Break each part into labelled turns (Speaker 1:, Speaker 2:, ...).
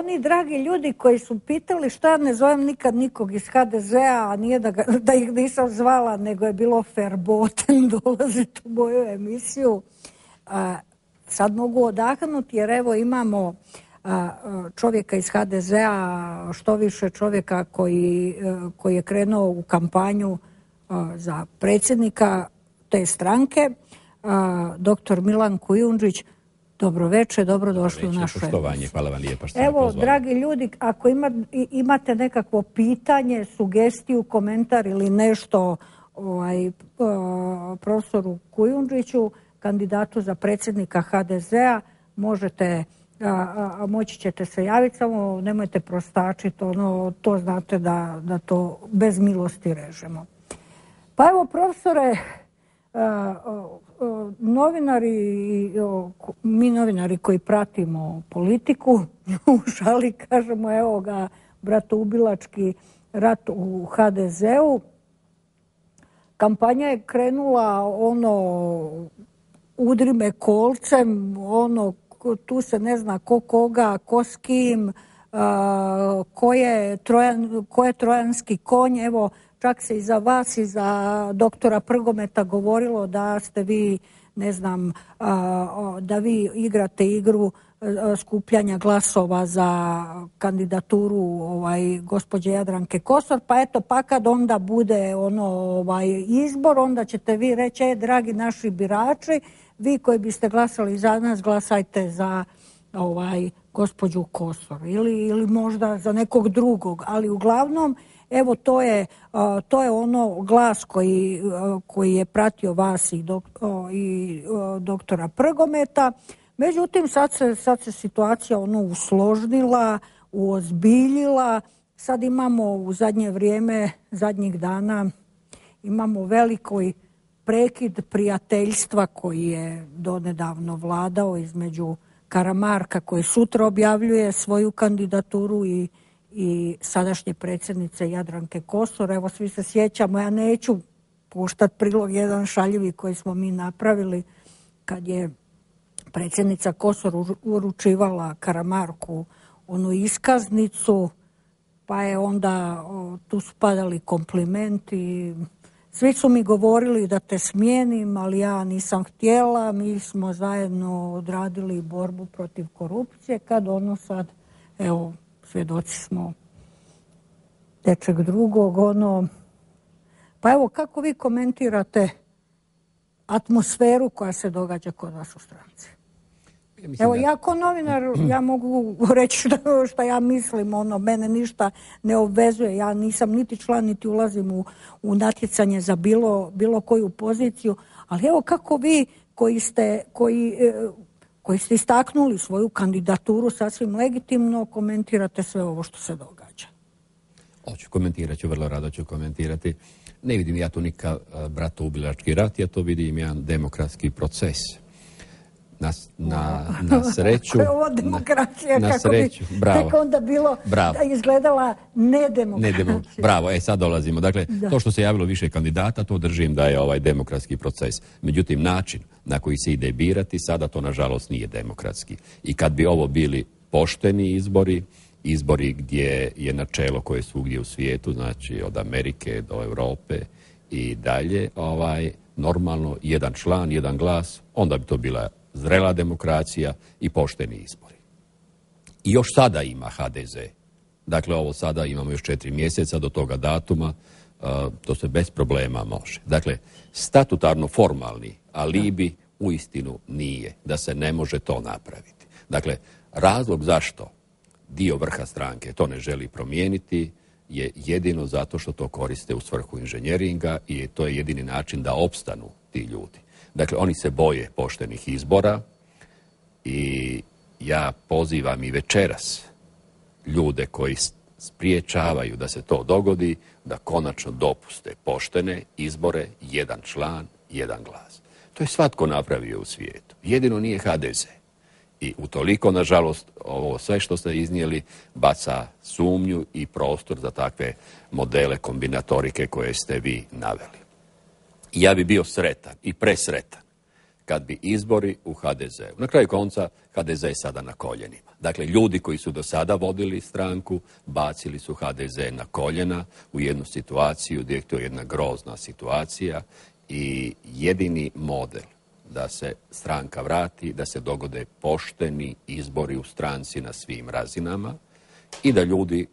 Speaker 1: oni dragi ljudi koji su pitali šta ne zovem nikad nikog iz HDZ-a, a nije da, da ih nisam zvala, nego je bilo ferboten dolaziti u moju emisiju. sad mogu odahnuti jer evo imamo čovjeka iz HDZ-a, što više čovjeka koji, e, koji je krenuo u kampanju za predsjednika te stranke, doktor Milan Kujundžić, dobro večer, dobrodošli u našu
Speaker 2: Poštovanje, hvala vam lijepa što
Speaker 1: Evo, dragi ljudi, ako ima, imate nekakvo pitanje, sugestiju, komentar ili nešto ovaj, profesoru Kujundžiću, kandidatu za predsjednika HDZ-a, možete a, moći ćete se javiti, samo nemojte prostačiti, ono, to znate da, da to bez milosti režemo. Pa evo, profesore, novinari, mi novinari koji pratimo politiku, u šali kažemo, evo ga, bratoubilački rat u HDZ-u, kampanja je krenula ono udri me kolcem, ono tu se ne zna ko koga, ko s kim, trojan, ko je trojanski konj. Evo, čak se i za vas i za doktora Prgometa govorilo da ste vi, ne znam, da vi igrate igru skupljanja glasova za kandidaturu ovaj gospođe Jadranke Kosor, pa eto pa kad onda bude ono ovaj izbor, onda ćete vi reći, e, dragi naši birači, vi koji biste glasali za nas, glasajte za ovaj gospođu Kosor. Ili, ili možda za nekog drugog, ali uglavnom evo to je, to je ono glas koji, koji je pratio vas i, i doktora Prgometa. Međutim, sad se, sad se situacija ono usložnila, uozbiljila. Sad imamo u zadnje vrijeme, zadnjih dana, imamo velikoj prekid prijateljstva koji je donedavno vladao između Karamarka koji sutra objavljuje svoju kandidaturu i, i sadašnje predsjednice Jadranke Kosor. Evo svi se sjećamo, ja neću puštati prilog jedan šaljivi koji smo mi napravili kad je predsjednica Kosor uručivala Karamarku onu iskaznicu, pa je onda tu spadali komplimenti, svi su mi govorili da te smijenim, ali ja nisam htjela. Mi smo zajedno odradili borbu protiv korupcije. Kad ono sad, evo, svjedoci smo nečeg drugog, ono... Pa evo, kako vi komentirate atmosferu koja se događa kod vas u stranci? Evo, ja kao novinar, ja mogu reći što, ja mislim, ono, mene ništa ne obvezuje, ja nisam niti član, niti ulazim u, u natjecanje za bilo, bilo koju poziciju, ali evo kako vi koji ste, koji, e, koji ste istaknuli svoju kandidaturu sasvim legitimno, komentirate sve ovo što se događa.
Speaker 2: Hoću, komentirat ću, vrlo rado ću komentirati. Ne vidim ja tu nikakav e, bratoubilački rat, ja to vidim jedan demokratski proces na, na, na sreću.
Speaker 1: Kako je ovo demokracija, na, kako sreću, bi bravo, tek onda bilo bravo. da izgledala nedemokracija.
Speaker 2: bravo, e sad dolazimo. Dakle, to što se javilo više kandidata, to držim da je ovaj demokratski proces. Međutim, način na koji se ide birati, sada to nažalost nije demokratski. I kad bi ovo bili pošteni izbori, izbori gdje je načelo koje je svugdje u svijetu, znači od Amerike do Europe i dalje, ovaj, normalno jedan član, jedan glas, onda bi to bila zrela demokracija i pošteni izbori. I još sada ima HDZ. Dakle, ovo sada imamo još četiri mjeseca do toga datuma, uh, to se bez problema može. Dakle, statutarno formalni alibi u istinu nije da se ne može to napraviti. Dakle, razlog zašto dio vrha stranke to ne želi promijeniti je jedino zato što to koriste u svrhu inženjeringa i to je jedini način da opstanu ti ljudi. Dakle, oni se boje poštenih izbora i ja pozivam i večeras ljude koji spriječavaju da se to dogodi, da konačno dopuste poštene izbore, jedan član, jedan glas. To je svatko napravio u svijetu. Jedino nije HDZ. I utoliko, nažalost, ovo sve što ste iznijeli baca sumnju i prostor za takve modele kombinatorike koje ste vi naveli ja bi bio sretan i presretan kad bi izbori u HDZ-u. Na kraju konca HDZ je sada na koljenima. Dakle, ljudi koji su do sada vodili stranku, bacili su HDZ na koljena u jednu situaciju gdje je to jedna grozna situacija i jedini model da se stranka vrati, da se dogode pošteni izbori u stranci na svim razinama i da ljudi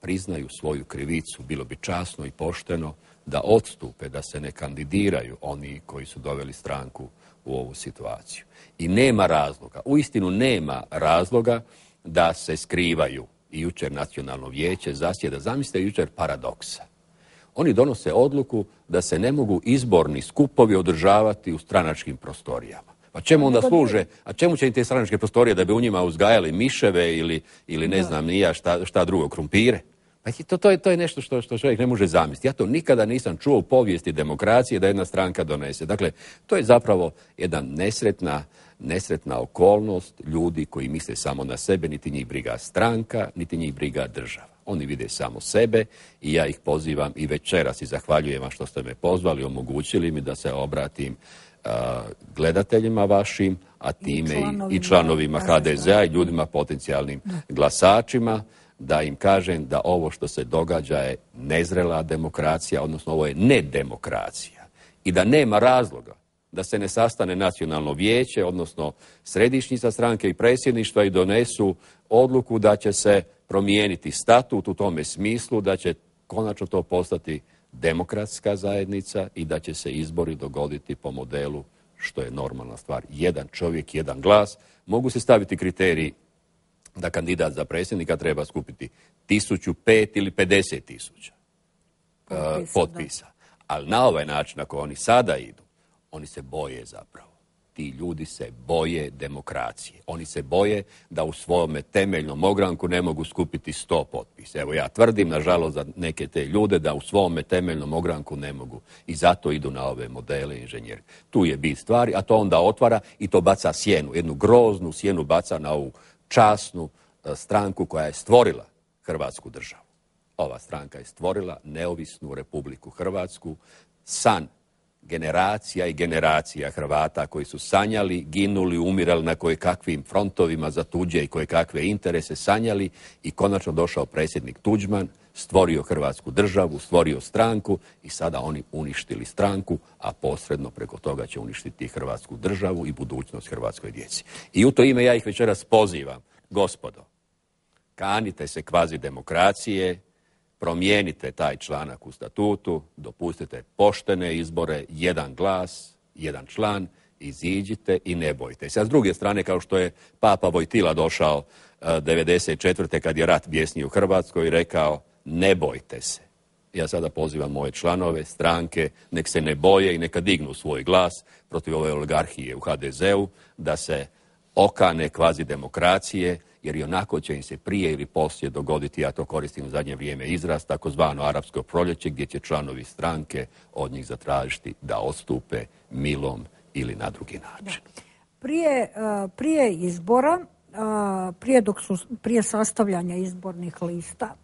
Speaker 2: priznaju svoju krivicu, bilo bi časno i pošteno da odstupe, da se ne kandidiraju oni koji su doveli stranku u ovu situaciju. I nema razloga, uistinu nema razloga da se skrivaju i jučer nacionalno vijeće zasjeda. Zamislite jučer paradoksa. Oni donose odluku da se ne mogu izborni skupovi održavati u stranačkim prostorijama. Pa čemu onda služe? A čemu će im te stranačke prostorije da bi u njima uzgajali miševe ili, ili ne znam ni ja šta, šta drugo, krumpire? Pa to, to, je, to je nešto što, što čovjek ne može zamisliti. Ja to nikada nisam čuo u povijesti demokracije da jedna stranka donese. Dakle, to je zapravo jedna nesretna, nesretna okolnost ljudi koji misle samo na sebe, niti njih briga stranka, niti njih briga država. Oni vide samo sebe i ja ih pozivam i večeras i zahvaljujem vam što ste me pozvali, omogućili mi da se obratim gledateljima vašim, a time i članovima, HDZ-a i ljudima potencijalnim glasačima da im kažem da ovo što se događa je nezrela demokracija, odnosno ovo je nedemokracija. I da nema razloga da se ne sastane nacionalno vijeće, odnosno središnjica stranke i predsjedništva i donesu odluku da će se promijeniti statut u tome smislu, da će konačno to postati demokratska zajednica i da će se izbori dogoditi po modelu što je normalna stvar. Jedan čovjek, jedan glas. Mogu se staviti kriteriji da kandidat za predsjednika treba skupiti tisuću, pet ili pedeset tisuća uh, potpisa. Ali na ovaj način, ako oni sada idu, oni se boje zapravo. Ti ljudi se boje demokracije. Oni se boje da u svome temeljnom ogranku ne mogu skupiti sto potpisa. Evo ja tvrdim, nažalost, za neke te ljude da u svome temeljnom ogranku ne mogu. I zato idu na ove modele inženjeri. Tu je bit stvari, a to onda otvara i to baca sjenu. Jednu groznu sjenu baca na ovu časnu e, stranku koja je stvorila Hrvatsku državu. Ova stranka je stvorila neovisnu Republiku Hrvatsku, san generacija i generacija Hrvata koji su sanjali, ginuli, umirali na koje kakvim frontovima za tuđe i koje kakve interese sanjali i konačno došao predsjednik Tuđman, stvorio Hrvatsku državu, stvorio stranku i sada oni uništili stranku, a posredno preko toga će uništiti Hrvatsku državu i budućnost Hrvatskoj djeci. I u to ime ja ih večeras pozivam, gospodo, kanite se kvazi demokracije, promijenite taj članak u statutu, dopustite poštene izbore, jedan glas, jedan član, iziđite i ne bojte se. A s druge strane, kao što je Papa Vojtila došao 1994. kad je rat bjesnio u Hrvatskoj rekao ne bojte se. Ja sada pozivam moje članove, stranke, nek se ne boje i neka dignu svoj glas protiv ove oligarhije u HDZ-u, da se okane kvazi demokracije, jer i onako će im se prije ili poslije dogoditi, ja to koristim u zadnje vrijeme izraz, takozvano arapsko proljeće, gdje će članovi stranke od njih zatražiti da odstupe milom ili na drugi način.
Speaker 1: Prije, prije izbora, prije, dok prije sastavljanja izbornih lista,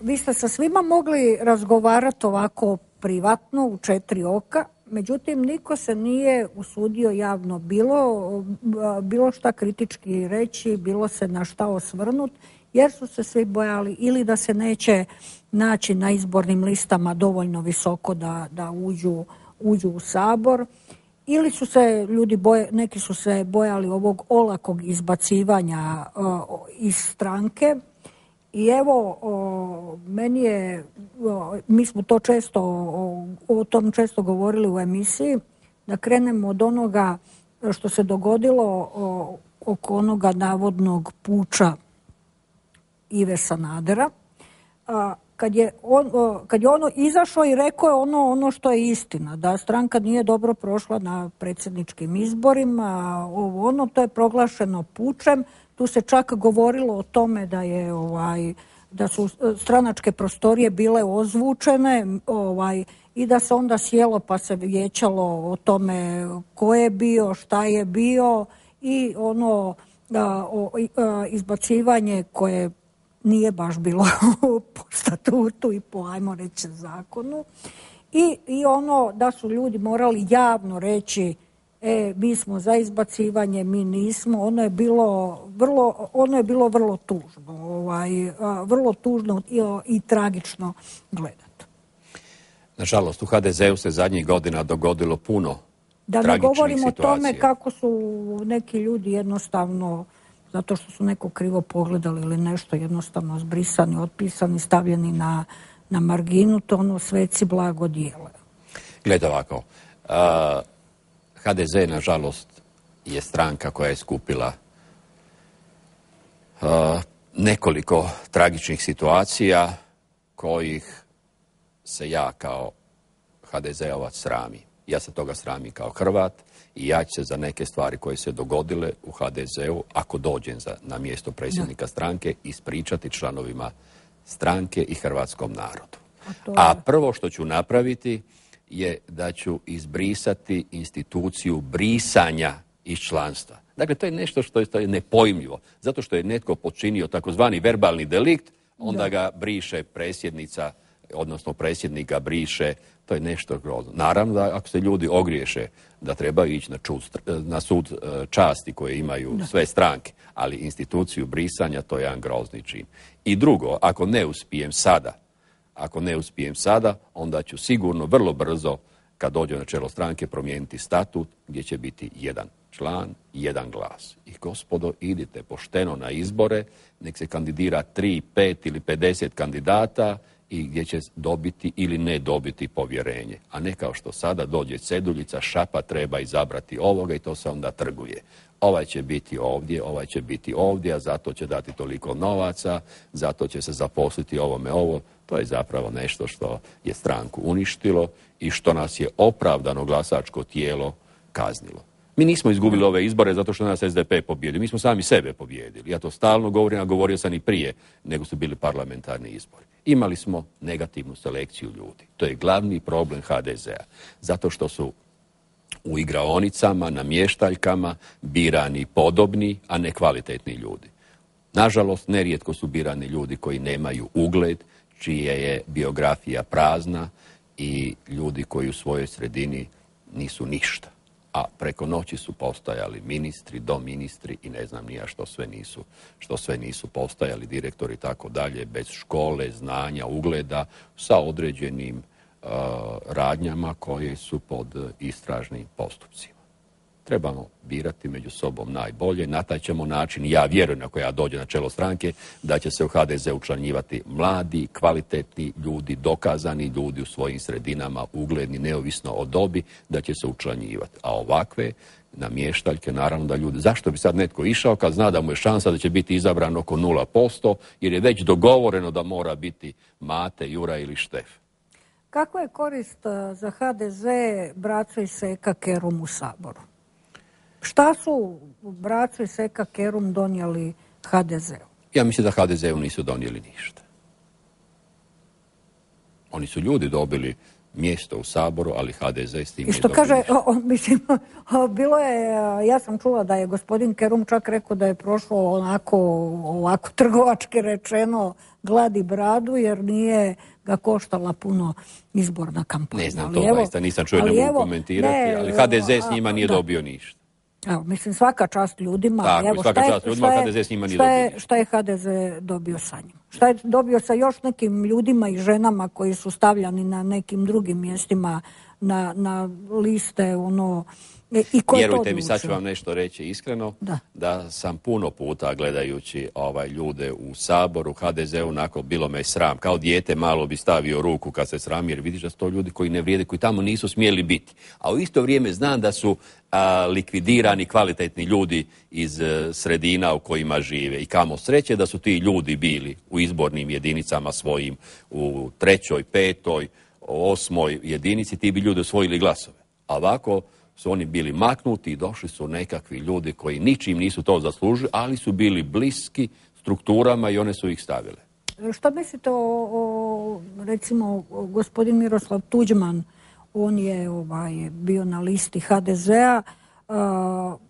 Speaker 1: vi ste sa svima mogli razgovarati ovako privatno u četiri oka, međutim niko se nije usudio javno bilo, bilo šta kritički reći, bilo se na šta osvrnut, jer su se svi bojali ili da se neće naći na izbornim listama dovoljno visoko da, da uđu, uđu u sabor ili su se ljudi boje, neki su se bojali ovog olakog izbacivanja iz stranke i evo, meni je, mi smo to često, o, tom često govorili u emisiji, da krenemo od onoga što se dogodilo oko onoga navodnog puča Ive Sanadera. kad je, on, kad je ono izašao i rekao je ono, ono što je istina, da stranka nije dobro prošla na predsjedničkim izborima, ono, to je proglašeno pučem, tu se čak govorilo o tome da je ovaj da su stranačke prostorije bile ozvučene ovaj i da se onda sjelo pa se vijećalo o tome ko je bio, šta je bio i ono da, o, izbacivanje koje nije baš bilo po statutu i po ajmo reći zakonu. I, i ono da su ljudi morali javno reći e, mi smo za izbacivanje, mi nismo. Ono je bilo vrlo, ono je bilo vrlo tužno, ovaj, vrlo tužno i, i tragično gledati.
Speaker 2: Nažalost, u HDZ-u se zadnjih godina dogodilo puno
Speaker 1: Da ne govorimo o tome kako su neki ljudi jednostavno zato što su neko krivo pogledali ili nešto jednostavno zbrisani, otpisani, stavljeni na, na marginu, to ono sveci blago dijele.
Speaker 2: Gledajte ovako, HDZ nažalost je stranka koja je skupila nekoliko tragičnih situacija kojih se ja kao HDZ-ovac srami. Ja se toga srami kao Hrvat i ja ću se za neke stvari koje se dogodile u HDZ-u, ako dođem za, na mjesto predsjednika stranke, ispričati članovima stranke i hrvatskom narodu. A prvo što ću napraviti je da ću izbrisati instituciju brisanja iz članstva. Dakle, to je nešto što je nepojmljivo. Zato što je netko počinio takozvani verbalni delikt, onda ga briše predsjednica, odnosno predsjednika briše, to je nešto grozno. Naravno da ako se ljudi ogriješe da trebaju ići na, na sud e, časti koje imaju sve stranke, ali instituciju brisanja to je jedan grozni čin. I drugo, ako ne uspijem sada, ako ne uspijem sada, onda ću sigurno vrlo brzo, kad dođe na čelo stranke, promijeniti statut gdje će biti jedan član jedan glas. I gospodo, idite pošteno na izbore, nek se kandidira tri, pet ili 50 kandidata i gdje će dobiti ili ne dobiti povjerenje. A ne kao što sada dođe ceduljica, šapa treba izabrati ovoga i to se onda trguje. Ovaj će biti ovdje, ovaj će biti ovdje, a zato će dati toliko novaca, zato će se zaposliti ovome ovo. To je zapravo nešto što je stranku uništilo i što nas je opravdano glasačko tijelo kaznilo. Mi nismo izgubili ove izbore zato što nas SDP pobjedi. Mi smo sami sebe pobjedili. Ja to stalno govorim, a govorio sam i prije nego su bili parlamentarni izbori. Imali smo negativnu selekciju ljudi. To je glavni problem HDZ-a. Zato što su u igraonicama, na mještaljkama birani podobni, a ne kvalitetni ljudi. Nažalost, nerijetko su birani ljudi koji nemaju ugled, čije je biografija prazna i ljudi koji u svojoj sredini nisu ništa a preko noći su postajali ministri, do ministri i ne znam nija što sve nisu, što sve nisu postajali direktori i tako dalje, bez škole, znanja, ugleda, sa određenim radnjama koje su pod istražnim postupcima trebamo birati među sobom najbolje. Na taj ćemo način, ja vjerujem ako ja dođem na čelo stranke, da će se u HDZ učlanjivati mladi, kvalitetni ljudi, dokazani ljudi u svojim sredinama, ugledni, neovisno o dobi, da će se učlanjivati. A ovakve namještaljke, naravno da ljudi, zašto bi sad netko išao kad zna da mu je šansa da će biti izabran oko 0%, jer je već dogovoreno da mora biti Mate, Jura ili Štef.
Speaker 1: Kako je korist eh, za HDZ braco i seka Kerum u Saboru? Šta su braco i Seka Kerum donijeli HDZ-u?
Speaker 2: Ja mislim da HDZ-u nisu donijeli ništa. Oni su ljudi dobili mjesto u Saboru, ali HDZ s tim
Speaker 1: I što kaže, mislim, bilo je, ja sam čula da je gospodin Kerum čak rekao da je prošlo onako, ovako trgovački rečeno gladi bradu, jer nije ga koštala puno izborna kampanja.
Speaker 2: Ne znam, to zaista nisam čuo, ne mogu komentirati, ali HDZ s njima nije dobio ništa.
Speaker 1: Evo, mislim, svaka čast ljudima.
Speaker 2: Tako, evo, svaka čast ljudima, šta je, HDZ s njima nije
Speaker 1: šta je, šta je HDZ dobio sa njim? Šta je dobio sa još nekim ljudima i ženama koji su stavljani na nekim drugim mjestima na, na liste, ono, E, I
Speaker 2: Vjerujte mi, sad ću vam nešto reći iskreno, da, da sam puno puta gledajući ovaj ljude u Saboru, HDZ-u, onako bilo me sram. Kao dijete malo bi stavio ruku kad se sram, jer vidiš da su to ljudi koji ne vrijede, koji tamo nisu smjeli biti. A u isto vrijeme znam da su likvidirani kvalitetni ljudi iz e, sredina u kojima žive. I kamo sreće da su ti ljudi bili u izbornim jedinicama svojim, u trećoj, petoj, osmoj jedinici, ti bi ljudi osvojili glasove. A ovako su oni bili maknuti i došli su nekakvi ljudi koji ničim nisu to zaslužili, ali su bili bliski strukturama i one su ih stavile.
Speaker 1: Što mislite o, recimo, gospodin Miroslav Tuđman, on je ovaj, bio na listi HDZ-a,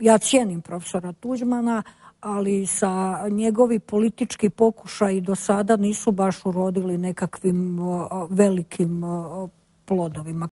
Speaker 1: ja cijenim profesora Tuđmana, ali sa njegovi politički pokušaj do sada nisu baš urodili nekakvim velikim plodovima.